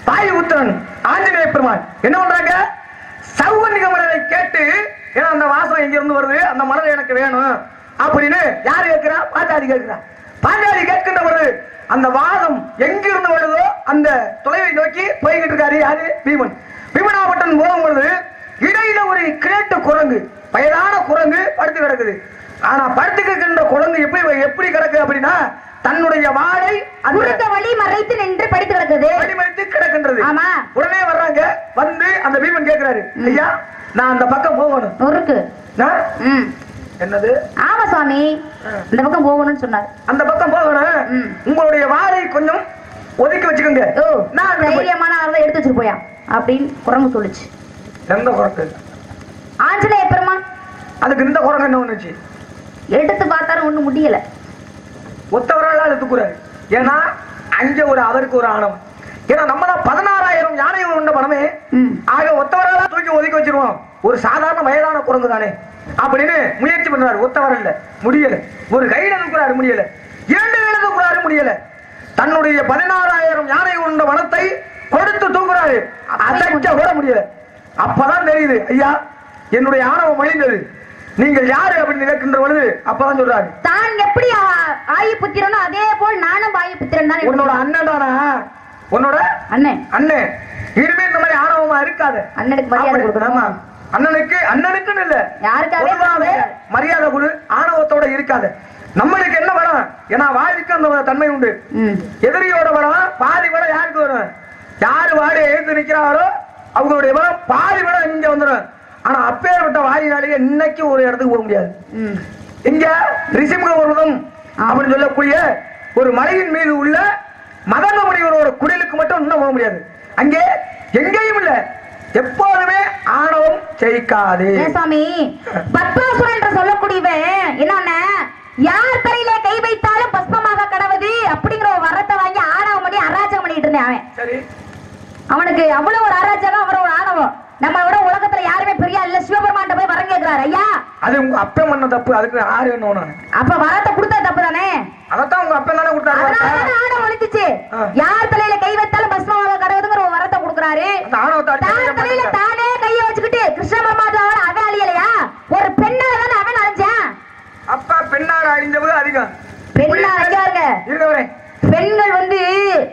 தாய் உத்திரன் ஆஞ்சநேய பெருமான் என்ன பண்றாங்க? சௌவன்னிக மலரை கேட்டு ஏன்னா அந்த வாசம் எங்க இருந்து வருது? அந்த மலர் எனக்கு வேணும். அப்படின்னு யாரு கேட்கிறா? பாஞ்சாலி கேட்கிறா. பாஞ்சாலி கேட்கின்ற பொழுது அந்த வாதம் எங்கிருந்து வருதோ அந்த தொலைவை நோக்கி போய்கிட்டு இருக்காரு யாரு? பீமன். பீமனாபட்டன் போகும் பொழுது இடையில ஒரு கிரேட்டு குரங்கு வயதான குரங்கு படுத்து கிடக்குது. ஆனா படுத்து கிடக்கின்ற குரங்கு எப்படி எப்படி கிடக்கு அப்படின்னா தன்னுடைய அந்த குறுக்க வழி மறைத்து நின்று படித்து கிடக்குது. வடிவமைத்து கிடக்கின்றது. ஆமா. உடனே வர்றாங்க வந்து அந்த பீமன் கேக்குறாரு ஐயா நான் அந்த பக்கம் போகணும். நொறுக்கு நான், ம். என்னது? ஆமா சுவாமி. இந்த பக்கம் போகணும்னு சொன்னார். அந்த பக்கம் போகணும். ம். உங்களுடைய வாளை கொஞ்சம் ஒதுக்கி வச்சுக்கோங்க. நான் தைரியமான ஆளை எடுத்து வச்சுட்டு போயா? அப்படின்னு குரங்கு சொல்லுச்சு. எந்த குரங்கு? ஆஞ்சநேய பெருமான். அதுக்கு இந்த குரங்கு என்ன ஒண்ணுச்சு? எடுத்து பார்த்தாலும் ஒண்ணும் முடியல. ஒத்தவரால் எடுத்துக்கிறாரு. ஏன்னா அங்க ஒரு அவருக்கு ஒரு ஆணவம். ஏன்னா நம்ம தான் பதினாறாயிரம் யானை உண்ட பணமே. ஆக ஒத்தவரால தூக்கி ஒதுக்கி வச்சிருவோம். ஒரு சாதாரண வயதான குரங்கு தானே. அப்படின்னு முயற்சி பண்றாரு ஒத்தவர் இல்ல முடியல. ஒரு கையில தூக்குறாரு முடியல. இரண்டு கையில தூக்குறாரு முடியல. தன்னுடைய பதினாறாயிரம் யானை உண்ட வனத்தை கொடுத்து தூக்குறாரு. அசைக்க கூட முடியல. அப்பதான் தெரியுது. ஐயா என்னுடைய ஆணவம் அழிந்தது நீங்கள் யாரு அப்படின்னு கேட்கின்ற பொழுது அப்பதான் சொல்றாரு. தான் எப்படி ஆயி புத்திரனோ அதே போல் நானும் வாயு புத்திரன் தான் உன்னோட அண்ணன் தானா? உன்னோட அண்ணன். அண்ணன் இனிமே இந்த மாதிரி ஆணவமா இருக்காது. அண்ணனுக்கு மரியாதை கொடுக்கணும். அண்ணனுக்கு அண்ணனுக்குன்னு இல்ல. யாருக்காவே பொதுவாவே மரியாதை கொடு ஆணவத்தோட இருக்காது. நம்மளுக்கு என்ன வரும் ஏன்னா வாழ்க்கை அந்த தன்மை உண்டு. எதிரியோட வரம் பாதி வரம் யாருக்கு வரும்? யாரு வாடி எழுந்து நிக்கிறாரோ அவங்களுடைய வரம் பாதி வரம் இங்க வந்துடும் ஆனா அப்பேற்பட்ட வாரினாலேயே இன்னைக்கு ஒரு இடத்துக்கு போக முடியாது. இங்க ரிசிம்க பர்வதம் அப்படின்னு சொல்லக்கூடிய ஒரு மலையின் மீது உள்ள மதங்க முனிவரோட குடிலுக்கு மட்டும் இன்னும் போக முடியாது. அங்கே எங்கேயும் இல்ல. எப்போதுமே ஆணவம் ஜெயிக்காது. சாமி? பத்மாசுரன் என்று சொல்லக்கூடியவன் என்னன்னா யார் தலையில கை வைத்தாலும் பஸ்மமாக கடவுது அப்படிங்கிற ஒரு வரத்தை வாங்கி ஆணவம் பண்ணி அராஜகம் பண்ணிட்டு இருந்தேன் அவன் அவனுக்கு அவ்வளவு ஒரு அராஜகம் அவரோட ஆணவம். நம்ம விட உலகத்துல யாருமே பெரிய இல்ல. சிவபெருமான் போய் வரம் கேட்கிறாரு ஐயா! அது உங்க அப்பன் பண்ண தப்பு. அதுக்கு ஆறு என்ன அப்ப வரத்தை கொடுத்தா தப்பு தானே அதத்தான் உங்க அப்பா தானே கொடுத்தாரு. ஆணவம் ஒழிச்சுச்சு ஆ. யார் தலையில கை வைத்தாலும் பஸ்மாவை கடவுதுங்கிற ஒரு வரத்தை கொடுக்குறாரு. தலையில தானே கைய வச்சுக்கிட்டு கிருஷ்ண பரமாத்மாவோட அவன் அழியலையா ஒரு பெண்ணால தானே அவன் அழிஞ்சான் அப்பா பெண்ணாக அழிஞ்சது அதிகம் பெண்ணா அழிஞ்சாருங்க இருங்க வரேன் பெண்கள் வந்து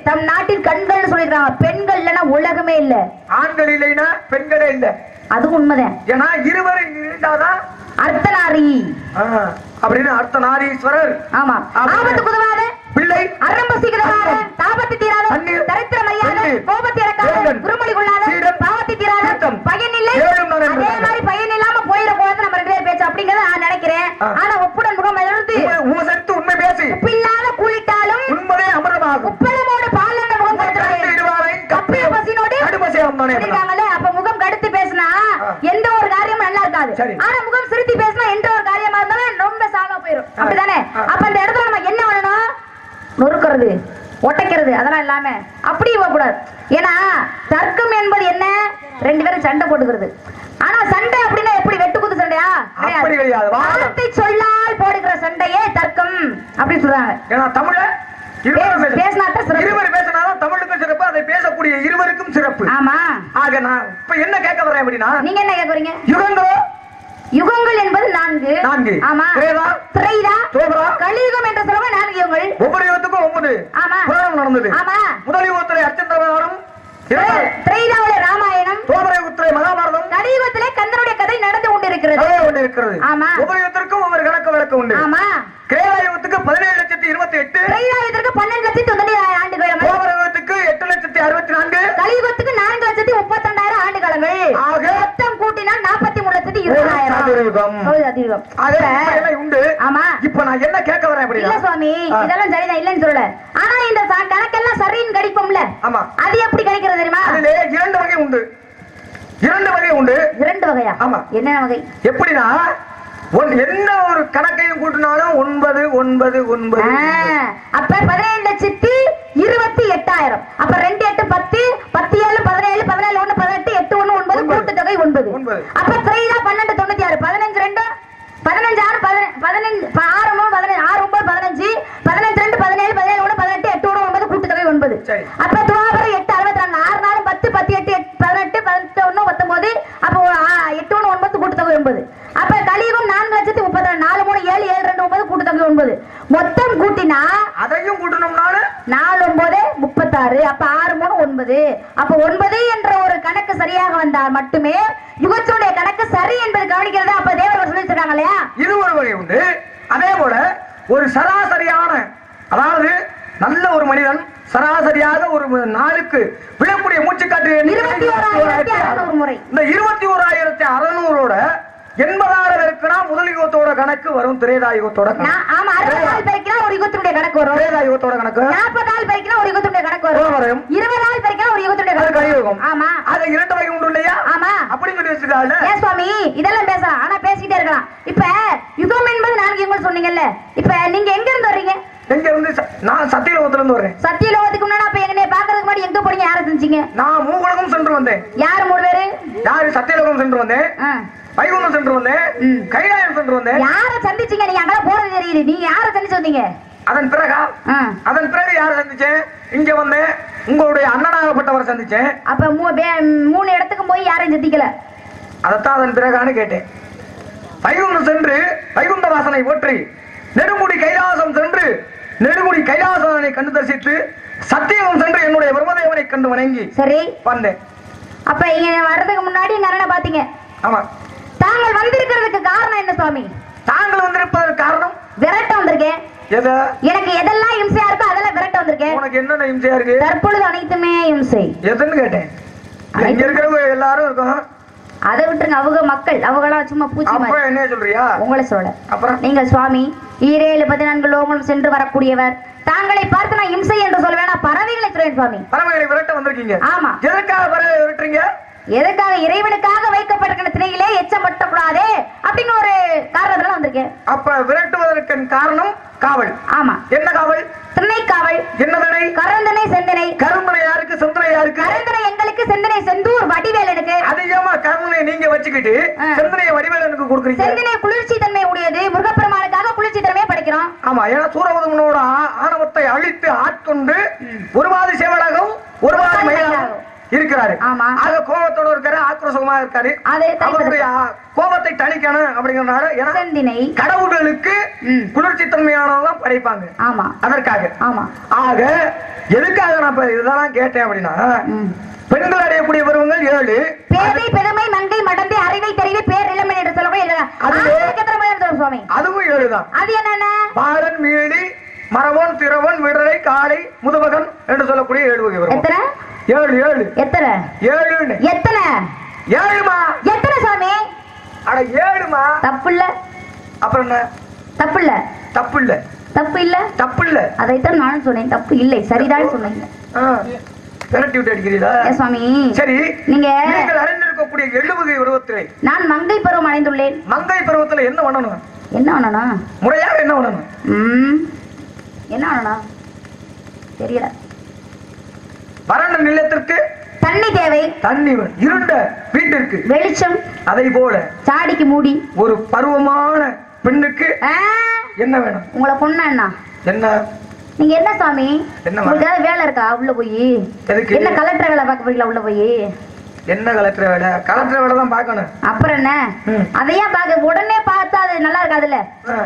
தம் நாட்டின் கண்கள்னு சொல்லிருக்காங்க பெண்கள் இல்லைன்னா உலகமே இல்ல. ஆண்கள் இல்லைன்னா பெண்களே இல்ல. அதுவும் உண்மைதான். ஏன்னா இருவரும் இருந்தாதான் அர்த்தநாரி. அப்படின்னு அர்த்த நாரீஸ்வரர் ஆமா உதவாத பிள்ளை. அரம்பசிக்கிறதாத தாபத்து தீராத. தரித்திரம் தண்ணீர், கோபத்தை இறக்காத. குருமொழி கொள்ளாத. பாவத்தை தீராத. பயன் இல்லை. அதே. மாதிரி பயன் இல்லாம போயிடக்கூடாது நம்ம ரெண்டு பேர் பேச்சு. அப்படிங்கறத நான் நினைக்கிறேன். ஆனா ஒப்புடன் முகம் எதிர்த்து உண்மை- பேசி. உப்பில்லாத கூலிட்டாலும் உண்மையே அமிர்தமாகும். உப்பளமோடு கடுபசியாகும் தானே சொல்லிருக்காங்கல்ல, அப்ப முகம் கடுத்து பேசினா ஆ. எந்த ஒரு காரியமும் நல்லா இருக்காது. சரி. ஆனா முகம் சிரித்து பேசினா எந்த ஒரு காரியமா இருந்தாலும் ரொம்ப சாகா போயிரும் ஆ. அப்படிதானே? ஆ. அப்ப அந்த இடத்துல நம்ம என்ன பண்ணணும்? நொறுக்கிறது ஒட்டைக்கிறது அதெல்லாம் இல்லாம. அப்படி ஏன்னா தர்க்கம் என்பது என்ன? ரெண்டு பேரும் சண்டை போட்டுக்கிறது. ஆனா சண்டை அப்படின்னா எப்படி? வெட்டுக்குத்து சண்டையா. வார்த்தை சொல்லால் போடுகிற சண்டையே தர்க்கம் அப்படின்னு சொல்றாங்க. ஏன்னா இருவர் பேசினாதான் தமிழுக்கும் சிறப்பு அதை பேசக்கூடிய இருவருக்கும் சிறப்பு. ஆமா. ஆக நான் இப்ப என்ன கேட்க வரேன் அப்படின்னா நீங்க என்ன கேக்குறீங்க யுகங்களோ? யுகங்கள் என்பது நான்கு. நான்கு. ஆமா. திரேதா, திரைதா? கலியுகம் என்ற சொல்லுவ நான்கு யுகங்கள். ஒவ்வொரு யுகத்துக்கும் ஒவ்வொரு ஆமா. புராணம் நடந்தது. ஆமா. முதல் யுகத்திலே திரைதாவுல ராமாயணம் தோபர யுகத்திலே மகாபாரதம் கலியுகத்திலே கந்தனுடைய கதை நடந்து கொண்டிருக்கிறது. இருக்கிறது ஆமா. ஒவ்வொரு யுகத்திற்கும் ஒவ்வொரு கணக்கு வழக்கு உண்டு. ஆமா. கிரேதா யுகத்துக்கு பதினேழு லட்சத்தி இருபத்தி எட்டு. திரைதாயத்திற்கு பன்னெண்டு லட்சத்தி தொண்ணூத்தி ஆண்டு காலங்கள் தோபர யுகத்துக்கு எட்டு லட்சத்தி அறுபத்தி நான்கு. கலியுகத்துக்கு நான்கு லட்சத்தி முப்பத்தி ரெண்டாயிரம் ஆண்டு காலங்கள் ஆக மொத்தம் கூட்டினால் நாற்பத்தி மூணு லட்சத்தி இருபதாயிரம். உண்டு. ஆமா. இப்ப நான் என்ன கேட்க வரேன் இல்ல சுவாமி. இதெல்லாம் சரிதான் இல்லன்னு சொல்லல. ஆனா இந்த கணக்கெல்லாம் சரின்னு கணிப்போம்ல. ஆமா. அது எப்படி கணிக்கிறது தெரியுமா? அதிலே இரண்டு வகை உண்டு. இரண்டு வகை உண்டு. இரண்டு வகையா? ஆமா. என்னென்ன வகை? எப்படின்னா என்ன ஒரு கணக்கையும் கூட்டினாலும் ஒன்பது ஒன்பது ஒன்பது அப்ப பதினேழு லட்சத்தி இருபத்தி எட்டாயிரம் அப்ப ரெண்டு எட்டு பத்து பத்து ஏழு பதினேழு பதினேழு ஒண்ணு பதினெட்டு எட்டு ஒண்ணு ஒன்பது ஒன்பது. கூட்டுத்தொகை ஒன்பது. அப்ப திரையில பன்னெண்டு தொண்ணூத்தி ஆறு பதினஞ்சு ரெண்டு பதினஞ்சு ஆறு பதின- பதினஞ்சு ஆறு மூணு பதினஞ்சு ஆறு ஒன்பது பதினஞ்சு பதினஞ்சு ரெண்டு பதினேழு பதினேழு ஒண்ணு பதினெட்டு எட்டு ஒண்ணு ஒன்பது கூட்டுத்தொகை ஒன்பது சரி. அப்ப துவாபரம் எட்டு அறுபத்தி ரெண்டு ஆறு நாலு பத்து பத்து எட்டு எட்டு, பதினெட்டு பதினெட்டு ஒண்ணு பத்தொன்பது அப்ப ஒரு ஆ- எட்டு ஒண்ணு ஒன்பது கூட்டுத்தொகை ஒன்பது அப்ப கலியுகம் நான்கு லட்சத்தி முப்பத்தி ரெண்டு நாலு மூணு ஏழு ஏழு ரெண்டு ஒன்பது கூட்டுத்தொகை ஒன்பது மொத்தம் கூட்டினா அதையும் கூட்டணும்னாலும் நாலு ஒன்பது முப்பத்தாறு அப்ப ஆறு மூணு ஒன்பது அப்ப ஒன்பது என்ற ஒரு கணக்கு மட்டுமே யுகத்தினுடைய கணக்கு சரி என்பது கவனிக்கிறது? அப்ப தேவர் சொல்லி இல்லையா? இது ஒரு வகை உண்டு. அதே போல ஒரு சராசரியான அதாவது நல்ல ஒரு மனிதன் சராசரியாக ஒரு நாளுக்கு விழக்கூடிய மூச்சுக்காற்று இந்த இருபத்தி ஓராயிரத்தி அறுநூறோட எண்பதாயிரம் இருக்குன்னா முதல் யுகத்தோட கணக்கு வரும் திரேதா யுகத்தோட கணக்கு நான்- ஆமா அறுபது நாள் பெருக்கினா ஒரு யுகத்தினுடைய கணக்கு வரும் திரேதா யுகத்தோட கணக்கு நாற்பது நாள் பெருக்கினா ஒரு யுகத்தினுடைய கணக்கு வரும். வரும் இருபது நாள் பெருக்கினா ஒரு யுகத்தினுடைய அது கணக்கு கலியுகம் வரும் ஆமா அது இரண்டு வகை உண்டு இல்லையா ஆமா ஏன் சுவாமி? இதெல்லாம் பேசலாம். ஆனா பேசிக்கிட்டே இருக்கலாம். இப்ப யுகம் என்பது நான்கு யுகம் சொன்னீங்கல்ல. இப்ப நீங்க எங்க இருந்து வர்றீங்க? எங்க இருந்து நான் சத்தியலோகத்துல இருந்து வர்றேன். சத்தியலோகத்துக்கு முன்னாடி அப்ப எங்க பாக்குறதுக்கு முன்னாடி எங்க போனீங்க யாரை செஞ்சீங்க நான் மூகுலகம் சென்று வந்தேன். யாரு மூணு பேரு? யாரு சத்தியலோகம் சென்று வந்தேன். வைகுண்டம் சென்று வந்தேன். கைலாயம் சென்று வந்தேன். யார சந்திச்சீங்க? நீங்க அங்கெல்லாம் போறது தெரியல நீங்க யார சந்திச்சு வந்தீங்க? அதன் பிறகா. அதன் பிறகு யாரை சந்திச்சேன்? இங்க வந்தேன். உங்களுடைய அண்ணனாகப்பட்டவரை சந்திச்சேன். அப்ப மூணு இடத்துக்கு போய் யாரையும் சந்திக்கல. அதைத்தான் அதன் பிறகான்னு கேட்டேன். வைகுண்டம் சென்று வைகுண்ட வாசனை போற்றி நெடுமுடி கைலாசம் சென்று நெடுமுடி கைலாசனை கண்டு தரிசித்து சத்தியகம் சென்று என்னுடைய பிரம்மதேவனை கண்டு வணங்கி சரி. வந்தேன். அப்ப இங்க வர்றதுக்கு முன்னாடி எங்க அண்ணனை பாத்தீங்க. ஆமா. தாங்கள் வந்திருக்கிறதுக்கு காரணம் என்ன சுவாமி? தாங்கள் வந்திருப்பதற்கு காரணம்? விரட்ட வந்திருக்கேன். எனக்கு எதெல்லாம் இம்சையா இருக்கோ அதெல்லாம் விரட்ட வந்திருக்கேன். உனக்கு என்னென்ன இம்சையா இருக்கு? தற்பொழுது அனைத்துமே இம்சை. எதுன்னு கேட்டேன். இங்க இருக்கிறவங்க எல்லாரும் இருக்கும். அதை விட்டுருங்க. அவங்க மக்கள் அவங்களாம் சும்மா பூச்சி என்ன சொல்றியா? உங்களை சொல்ல. அப்புறம்? நீங்கள் சுவாமி ஈரேழு பதினான்கு லோகங்களும் சென்று வரக்கூடியவர். தாங்களை பார்த்து நான் இம்சை என்று சொல்வேன்? நான் பறவைகளை சொல்வேன் சுவாமி. பறவைகளை விரட்ட வந்திருக்கீங்க. ஆமா. எதற்காக பறவை விரட்டுறீங்க? எதுக்காக இறைவனுக்காக வைக்கப்பட்டிருக்கிற திணையிலே எச்சம் பட்டக்கூடாது அப்படின்னு ஒரு காரணத்துல வந்திருக்கேன். அப்ப விரட்டுவதற்கு காரணம் காவல். ஆமா. என்ன காவல்? திணை காவல். என்னதனை கரந்தனை செந்தனை கரும்பனை யாருக்கு? சொந்தனை யாருக்கு? கரந்தனை எங்களுக்கு செந்தனை செந்தூர் வடிவேலனுக்கு. அதிகமா கரும்பனை நீங்க வச்சுக்கிட்டு. செந்தனைய வடிவேலனுக்கு கொடுக்குறீங்க. செந்தனை குளிர்ச்சி தன்மை உடையது. முருகப்பெருமானுக்காக குளிர்ச்சி தன்மையை படைக்கிறது வைக்கிறோம் ஆமா ஏன்னா சூரபதுமனோட ஆணவத்தை அழித்து ஆட்கொண்டு ஒரு மாதிரி சேவலாகவும் ஒரு மாதிரி மயிலாகவும். இருக்கிறாரு. ஆமா. ஆக கோபத்தோட இருக்காரு ஆக்ரோஷமா இருக்காரு. அவருடைய கோபத்தை தணிக்கணும் அப்படிங்கறதுனால ஏன்னா கடவுள்களுக்கு. குளிர்ச்சி தன்மையானதான் படைப்பாங்க. ஆமா. அதற்காக. ஆமா. ஆக எதுக்காக நான் இப்ப இதெல்லாம் கேட்டேன் அப்படின்னா. பெண்கள் அடையக்கூடிய பருவங்கள் ஏழு. பேதை பெருமை மங்கை மடந்தை அறிவை தெரிவி பேர் இளமை என்று சொல்லக்கூடிய இல்ல. அதுவும் ஏழுதான். அது என்னென்ன? பாலன் மீளி மரவன் திரவன் விடலை காளை முதுமகன் என்று சொல்லக்கூடிய ஏழு வகை வரும் எத்தனை? ஏழு ஏழு. எத்தனை? ஏழுன்னு எத்தனை? ஏழுமா. எத்தனை சாமி? அட ஏழுமா. தப்பு இல்ல அப்புறம் என்ன? தப்பு இல்ல தப்பு இல்ல தப்பு இல்ல தப்பு இல்ல அதைத்தான் நானும் சொன்னேன். தப்பு இல்லை. சரிதான் சொன்னீங்க. ஆ, விரட்டி விட்டு அடிக்கிறீங்களா ஏ சுவாமி. சரி. நீங்க நீங்கள் அறிந்திருக்கக்கூடிய எள்ளு வகை உருவத்திலே நான் மங்கை பருவம் அடைந்துள்ளேன். மங்கை பருவத்துல என்ன பண்ணணும் என்ன பண்ணணும் முறையாக என்ன பண்ணணும் ம். என்ன தெரியல. வறண்ட நிலத்திற்கு தண்ணி தேவை. தண்ணி. இருண்ட வீட்டிற்கு வெளிச்சம். அதை போல சாடிக்கு மூடி. ஒரு பருவமான பெண்ணுக்கு என்ன வேணும்? உங்களை பொண்ணா என்ன? நீங்க என்ன சாமி? உங்களுக்கு வேலை இருக்கா உள்ள போய்? என்ன கலெக்டர் வேலை பார்க்க போறீங்களா உள்ள போய்? என்ன கலெக்டர் வேலை? கலெக்டர் வேலை தான் பார்க்கணும். அப்புறம் என்ன. அதையா பார்க்க உடனே பார்த்தா அது நல்லா இருக்காதுல்ல.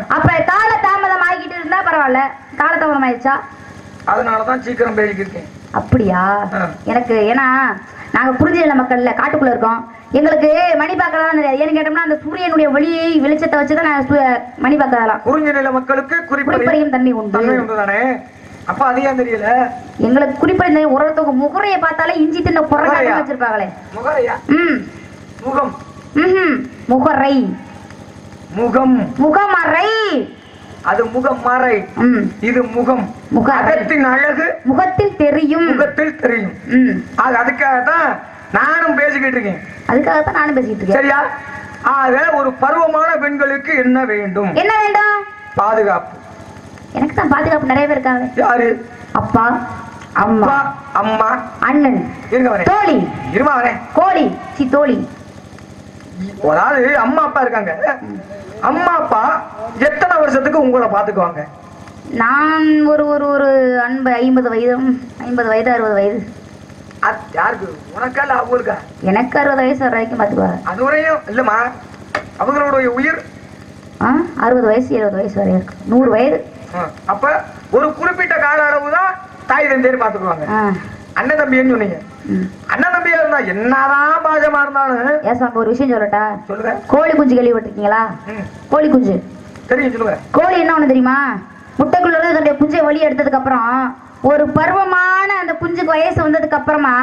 அப்ப கால தாமதம் ஆகிட்டு இருந்தா பரவாயில்ல. கால தாமதம் ஆயிடுச்சா? அதனாலதான் சீக்கிரம் பேசிக்கிருக்கேன். அப்படியா. எனக்கு ஏன்னா நாங்க குறிஞ்சில மக்கள்ல காட்டுக்குள்ள இருக்கோம். எங்களுக்கு மணி பார்க்கலாம் தெரியாது. ஏன்னு கேட்டோம்னா அந்த சூரியனுடைய ஒளியை வெளிச்சத்தை வச்சுதான் நான் சு- மணி பார்க்கலாம் குறிஞ்சி நில மக்களுக்கு குறிப்பறியும் தன்மை உண்டு. தானே அப்ப அது ஏன் தெரியல? எங்களுக்கு குறிப்பறிந்த உரத்துக்கு முகரையை பார்த்தாலே இஞ்சி தின்ன? புறக்காட்டம் வச்சிருப்பாங்களே. முகரையா? ம். முகம். ம்ஹும். முகரை. முகம். முகமறை. அது முகம் மறை ம். இது முகம். முகரை. அகத்தின் அழகு. முகத்தில் தெரியும். முகத்தில் தெரியும். ம். ஆக அதுக்காக தான் நானும் பேசிக்கிட்டு இருக்கேன். அதுக்காகத்தான் நானும் பேசிட்டு இருக்கேன். சரியா? ஆக ஒரு பருவமான பெண்களுக்கு என்ன வேண்டும்? என்ன வேண்டும்? பாதுகாப்பு. எனக்கு தான் பாதுகாப்பு நிறைய பேர் இருக்காங்க. யாரு? அப்பா அம்மா அப்பா அம்மா. அண்ணன் இருங்க வரேன் தோழி. இருமா வரேன் கோழி. சி தோழி. அதாவது அம்மா அப்பா இருக்காங்க. அம்மா அப்பா எத்தனை வருஷத்துக்கு உங்களை பாத்துக்குவாங்க நான் ஒரு ஒரு ஒரு அன்பு ஐம்பது வயது ஐம்பது வயது அறுபது வயது. யாருக்கு? உனக்கா இல்ல அவங்களுக்கா? எனக்கு அறுபது வயசு வர வரைக்கும் பார்த்துக்குவாங்க அது வரையும் இல்லம்மா. அவங்களுடைய உயிர்? ஆ அறுபது வயசு எழுபது வயசு வரை இருக்கு. நூறு வயது. அப்ப ஒரு குறிப்பிட்ட கால அளவு தான் தாய் தந்தையர் பாத்துக்குவாங்க அண்ணன் தம்பின்னு சொன்னீங்க. அண்ணன் தம்பியா இருந்தா என்னதான் பாஜமா இருந்தாலும் ஏன் சாமி ஒரு விஷயம் சொல்லட்டா? சொல்லுங்க. கோழி குஞ்சு கேள்விப்பட்டிருக்கீங்களா? கோழி குஞ்சு. தெரியும் சொல்லுங்க. கோழி என்ன ஒண்ணு தெரியுமா? முட்டைக்குள்ள தன்னுடைய குஞ்சை வெளியே எடுத்ததுக்கு அப்புறம் ஒரு பருவமான அந்த குஞ்சுக்கு வயசு வந்ததுக்கு அப்புறமா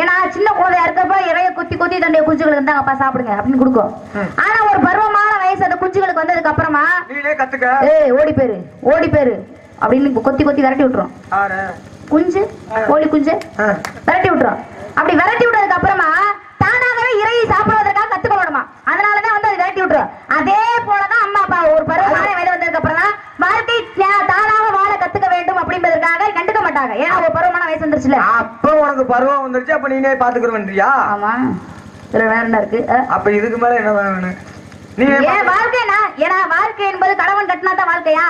ஏன்னா சின்ன குழந்தையா இருக்கப்ப இறைய குத்தி குத்தி தன்னுடைய குஞ்சுகளுக்கு இருந்தாங்கப்பா சாப்பிடுங்க அப்படின்னு கொடுக்கும். ஆனா ஒரு பருவமான வயசு அந்த குஞ்சுகளுக்கு வந்ததுக்கு அப்புறமா ஏய் ஓடி பேரு ஓடி பேரு அப்படின்னு கொத்தி கொத்தி விரட்டி விட்டுரும். குஞ்சு கோழி குஞ்சு விரட்டி விட்டுரும் அப்படி விரட்டி விட்டதுக்கு அப்புறமா தானாகவே இறையை சாப்பிடுவதற்காக கத்துக்கணுமா அதனாலதான் வந்து அது விரட்டி விட்டுரும் அதே போலதான் அம்மா அப்பா ஒரு பருவமான வயது வந்ததுக்கு அப்புறம் தான் வாழ்க்கை தானாக வாழ கத்துக்க வேண்டும் அப்படின்றதுக்காக கண்டுக்க மாட்டாங்க. ஏன்னா ஒரு பருவமான வயசு வந்துருச்சுல. அப்ப உனக்கு பருவம் வந்துருச்சு அப்ப நீனே பாத்துக்கிறவன்றியா ஆமா. இதுல வேற என்ன இருக்கு. அப்ப இதுக்கு மேல என்ன வேணும்? ஏன் வாழ்க்கைனா ஏன்னா வாழ்க்கை என்பது கணவன் கட்டினா தான் வாழ்க்கையா?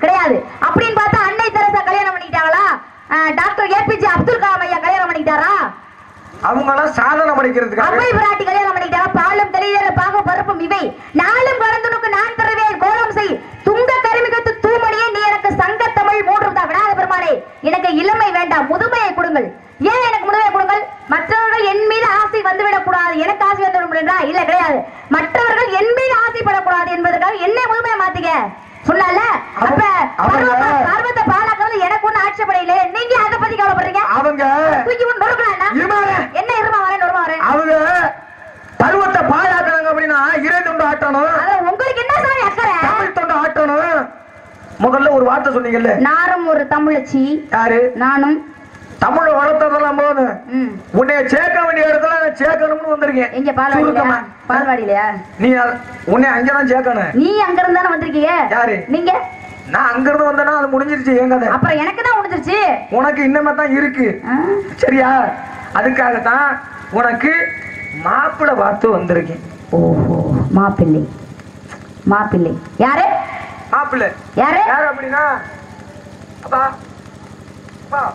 கிடையாது. அப்படின்னு பார்த்தா அன்னை தெரசா கல்யாணம் பண்ணிக்கிட்டாங்களா? டாக்டர் ஏபிஜே அப்துல் கலாம் ஐயா கல்யாணம் பண்ணிக்கிட்டாரா? அவங்க எல்லாம் சாதனை படிக்கிறதுக்காக. அவை பிராட்டி கல்யாணம் பண்ணிக்கிட்டாரா பாலும் தெளியல பாக பருப்பும் இவை. நாளும் கலந்துனுக்கு நான் தருவேன் கோலம் செய். துங்க கருமிகத்து தூமணியே நீ எனக்கு சங்க தமிழ் மூன்று தான் விடாத பெருமானே எனக்கு இளமை வேண்டாம். முதுமையை கொடுங்கள். ஏன் எனக்கு முதுமையை கொடுங்கள்? மற்றவர்கள் என் மீது ஆசை வந்துவிடக் கூடாது எனக்கு ஆசை வந்துவிட என்றா? இல்ல கிடையாது. மற்றவர்கள் என் மீது ஆசைப்படக்கூடாது என்பதற்காக என்னை முதுமையை மாத்திக்க சொன்னல? அப்ப அவங்க- பருவ- பருவத்தை பாலாக்கிறது எனக்கு ஒண்ணு ஆட்சேபடையில நீங்க அதை பத்தி கவலைப்படுறீங்க? அவங்க தூக்கி ஒன்று நொறுக்கலாம். என்ன? இருமா வரேன் நொறுமா வரேன்? அவங்க பருவத்தை பாழாக்குறாங்க அப்படின்னா இறை தொண்டு ஆட்டணும் உங்களுக்கு என்ன சாமி அக்கறை? தமிழ் தொண்டு ஆட்டணும் முதல்ல ஒரு வார்த்தை சொன்னீங்கல்ல. நானும் ஒரு தமிழச்சி. யாரு? நானும். தமிழ வளர்த்ததெல்லாம் போது ம். உன்னைய சேர்க்க வேண்டிய இடத்துல நான் சேர்க்கணும்னு வந்திருக்கேன் எங்க பால்வாடியிலயா? சுருக்கமா. பால்வாடியிலயா? நீ அ- உன்னை அங்கதான் சேர்க்கணும். நீ அங்க இருந்தானே வந்திருக்கீங்க? யாரு? நீங்க? நான் வந்தேன்னா அது முடிஞ்சிருச்சு கதை. அப்புறம் எனக்கு தான் முடிஞ்சிருச்சு. உனக்கு இன்னமே தான் இருக்கு. ஆ, சரியா? அதுக்காகத்தான் உனக்கு மாப்பிள்ளை பார்த்து வந்திருக்கேன். ஓஹோ மாப்பிள்ளை. மாப்பிள்ளை. யாரு? மாப்பிள்ளை. யாரு? யாரு அப்படின்னா? அப்பா. அப்பா.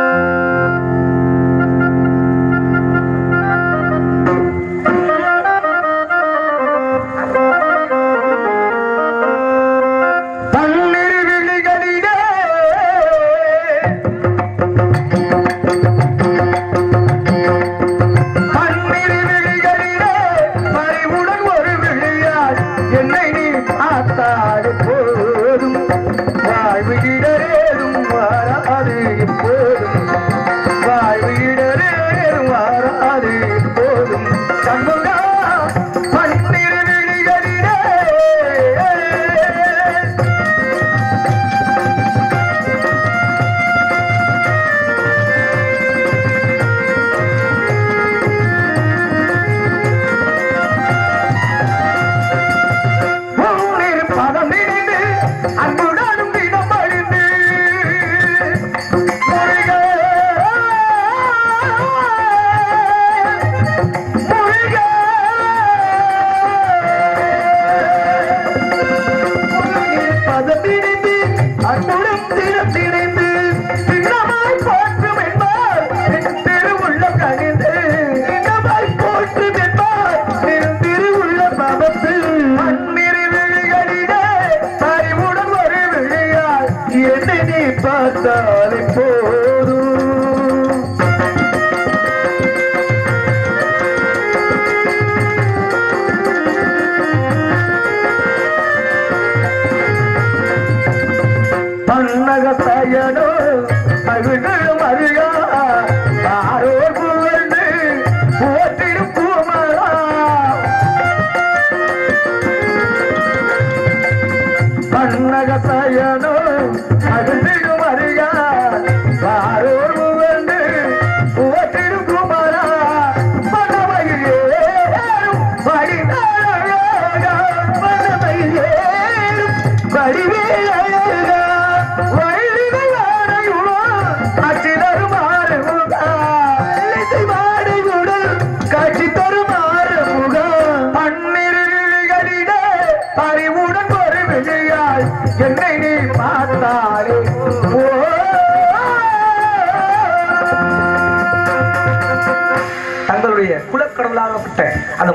பன்னக பயனோ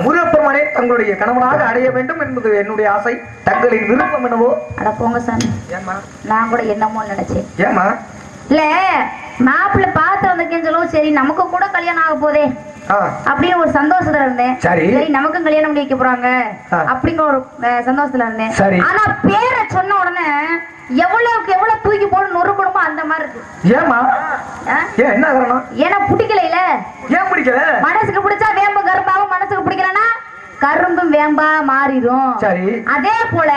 முருகப்பெருமானை தங்களுடைய கணவனாக அடைய வேண்டும் என்பது என்னுடைய ஆசை. தங்களின் விருப்பம் என்னவோ? அட போங்க சாமி. நான் கூட என்னமோ நினைச்சேன். ஏம்மா? இல்ல மாப்பிள்ளை பார்த்து வந்திருக்கேன்னு சொல்லவும் சரி நமக்கு கூட கல்யாணம் ஆக போதே. அப்படின்னு ஒரு சந்தோஷத்துல இருந்தேன். சரி. நமக்கும் கல்யாணம் பண்ணி வைக்க போறாங்க. அப்படிங்கிற ஒரு சந்தோஷத்துல இருந்தேன். ஆனா பேரை சொன்ன உடனே எவ்வளவுக்கு எவ்வளவு தூக்கி போட்டு நொறுக்கணுமோ அந்த மாதிரி இருக்கு? ஏன் என்ன காரணம்? ஏன்னா பிடிக்கல ஏன் பிடிக்கல? மனசுக்கு பிடிச்சா வேம்பு மனசுக்கு பிடிக்கலன்னா கரும்பும் வேம்பா மாறிடும். சரி. அதே போல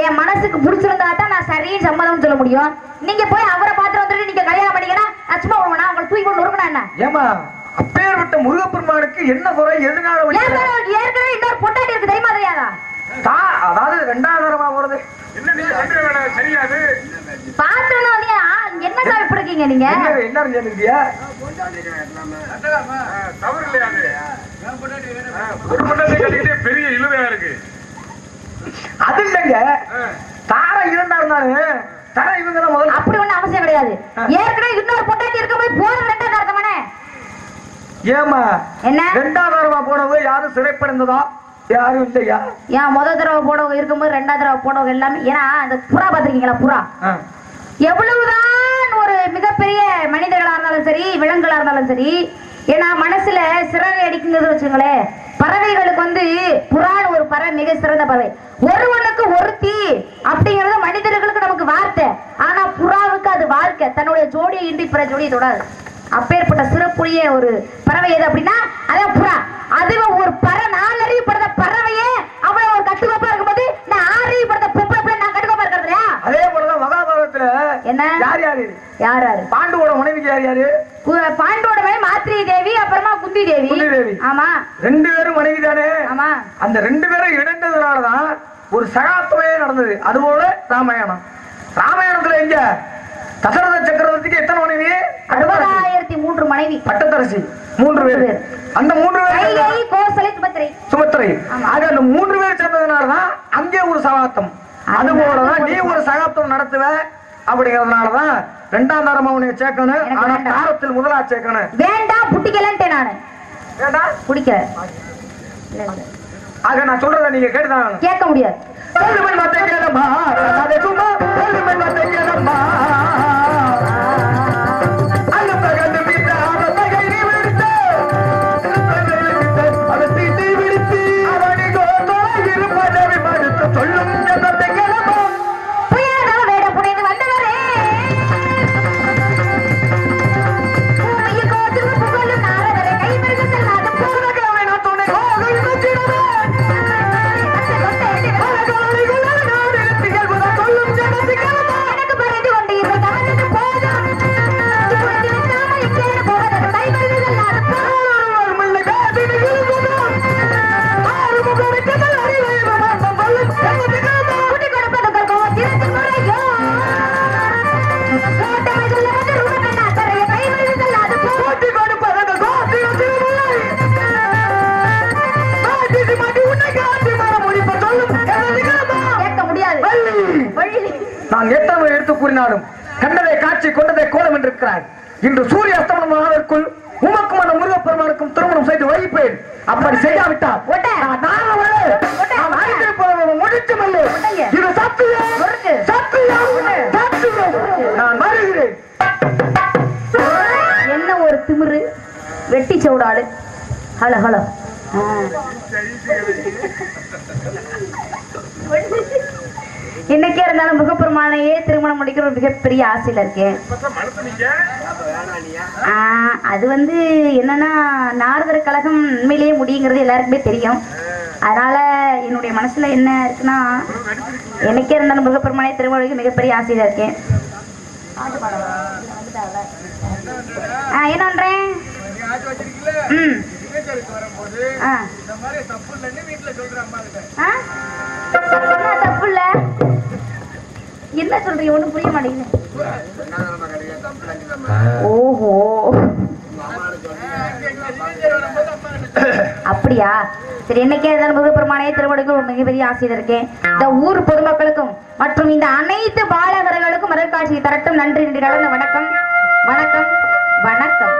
என் மனசுக்கு பிடிச்சிருந்தா தான் நான் சரின்னு சம்மதம்னு சொல்ல முடியும். நீங்க போய் அவரை பார்த்து வந்துட்டு நீங்க கல்யாணம் பண்ணிக்கனா நான் சும்மா விடுவேனா உங்களை தூக்கி போட்டு நொறுக்கணும் என்ன? ஏம்மா அப்பேற்பட்ட முருகப்பெருமானுக்கு என்ன குறை எதனால ஏற்கனவே இன்னொரு பொட்டாட்டி இருக்கு தெரியுமா தெரியாதா? அதாவது ரெண்டாவது தரமா போறது. சரியாது. பார்த்தோன்னு என்ன இருக்கீங்க நீங்க? என்ன என்ன இருந்துட்டியா தவறு இல்லையா அது? ஆ, ஒரு பொண்ணை கட்டிக்கிட்டே பெரிய இழுவையா இருக்கு. அது இல்லைங்க. தாரா இரண்டா இருந்தாலும் தர இவங்க தான் முதல்ல. அப்படி ஒண்ணும் அவசியம் கிடையாது. ஏற்கனவே இன்னொரு பொட்டாட்டி இருக்க போய் போறது ரெண்டாவது அர்த்தமானே ஏமா என்ன? ரெண்டாவது போனவங்க யாரும் சிறைப்படைந்ததா? யாரும் இல்லையா? ஏன் முத தடவை போனவங்க இருக்கும்போது ரெண்டாவது தடவை போனவங்க எல்லாமே ஏன்னா அந்த புறா பார்த்திருக்கீங்களா புறா. எவ்வளவுதான் ஒரு மிகப்பெரிய மனிதர்களா இருந்தாலும் சரி விலங்குகளா இருந்தாலும் சரி ஏன்னா மனசுல சிறகை அடிக்குங்கிறது வச்சுங்களேன் பறவைகளுக்கு வந்து புறான்னு ஒரு பறவை மிக சிறந்த பறவை. ஒருவனுக்கு ஒருத்தி அப்படிங்கிறது மனிதர்களுக்கு நமக்கு வார்த்தை. ஆனா புறாவுக்கு அது வாழ்க்கை. தன்னுடைய ஜோடியை இன்றி பிற ஜோடியை தொடாது. அப்பேற்பட்ட சிறப்புடைய ஒரு பறவை எது அப்படின்னா அதான் புறா. அதுவே ஒரு பற நாலு அறிவுப்படுத்த பறவையே அவ்வளவு ஒரு கட்டுக்கோப்பா இருக்கும்போது நான் ஆறு அறிவுப்படுத்த பொம்பளை பிள்ளை நான் கட்டுக்கோப்பா இருக்கிறது இல்லையா? அதே போலதான் மகாபாரதத்துல என்ன? யார் யாரு? யார் யாரு? பாண்டுவோட மனைவிக்கு யார் யாரு? பாண்டோட மேல மாத்திரை தேவி அப்புறமா குந்தி தேவி. குந்தி தேவி. ஆமா. ரெண்டு பேரும் மனைவி தானே ஆமா. அந்த ரெண்டு பேரும் இணைந்ததுனாலதான் ஒரு சகாத்துவமே நடந்தது. அதுபோல ராமாயணம். ராமாயணத்துல எங்க? தசரத சக்கரவர்த்திக்கு எத்தனை மனைவி? அறுபதாயிரத்தி மூன்று மனைவி. பட்டத்தரசி. மூன்று பேர். அந்த மூன்று பேர் கோசலை சுபத்திரை சுபத்திரை. ஆக அந்த மூன்று பேர் சேர்ந்ததுனாலதான் அங்கே ஒரு சகாப்தம். அது போலதான் நீ ஒரு சகாப்தம் நடத்துவ அப்படிங்கறதுனாலதான் ரெண்டாம் தரமா உன்னை சேர்க்கணும் ஆனா. தாரத்தில் முதலா சேர்க்கணும். வேண்டாம் புட்டிக்கலன்ட்டேன் நானு. வேண்டாம்? இல்ல. ஆக நான் சொல்றத நீங்க கேட்டுதான் கேட்க முடியாது. வெட்டி ஹலோ ஹலோ. இன்னைக்கே இருந்தாலும் முகப்பெருமானையே திருமணம் முடிக்கிற ஒரு மிகப்பெரிய ஆசையில இருக்கேன் அது வந்து என்னன்னா நாரதர் கழகம் உண்மையிலேயே முடியுங்கிறது எல்லாருக்குமே தெரியும். அதனால என்னுடைய மனசுல என்ன இருக்குன்னா என்னைக்கே இருந்தாலும் முகப்பெருமானை திருமணம் முடிக்க மிகப்பெரிய ஆசையில இருக்கேன் ஆ, என்ன பண்றேன்? ம் ஆ. ஆ? என்ன தப்பு இல்ல? என்ன சொல்றீங்க? ஒண்ணும் புரிய மாட்டேங்குது. ஓஹோ. அப்படியா? சரி என்னைக்கே இருந்தாலும் முருகப்பெருமானே திருவடிக்கு ஒரு மிகப்பெரிய ஆசையில் இருக்கேன் இந்த ஊர் பொதுமக்களுக்கும் மற்றும் இந்த அனைத்து பாலகர்களுக்கும் மலர்காட்சியை தரட்டும் நன்றி நன்றி. கலந்த வணக்கம். வணக்கம். வணக்கம்.